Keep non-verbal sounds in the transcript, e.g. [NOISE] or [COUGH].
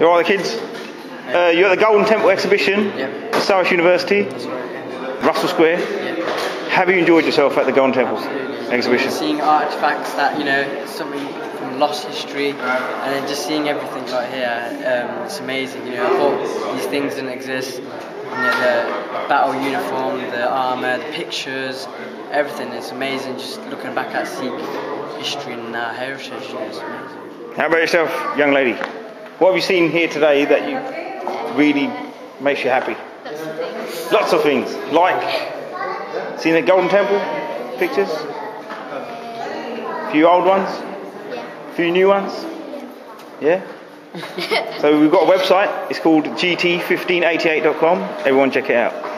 You all right, the kids? Uh, you're at the Golden Temple exhibition Yep. at SOAS University, Russell Square. Have you enjoyed yourself at the Golden Temple exhibition? Seeing artifacts that you know something from lost history, and then just seeing everything right here, um, it's amazing. You know, I thought these things didn't exist. You know, the battle uniform, the armor, the pictures, everything. is amazing. Just looking back at Sikh history and uh, heritage, you know. How about yourself, young lady? What have you seen here today that you really makes you happy? Lots of things. Like seeing the Golden Temple pictures? A few old ones? A few new ones? Yeah? [LAUGHS] so we've got a website. It's called gt1588.com. Everyone check it out.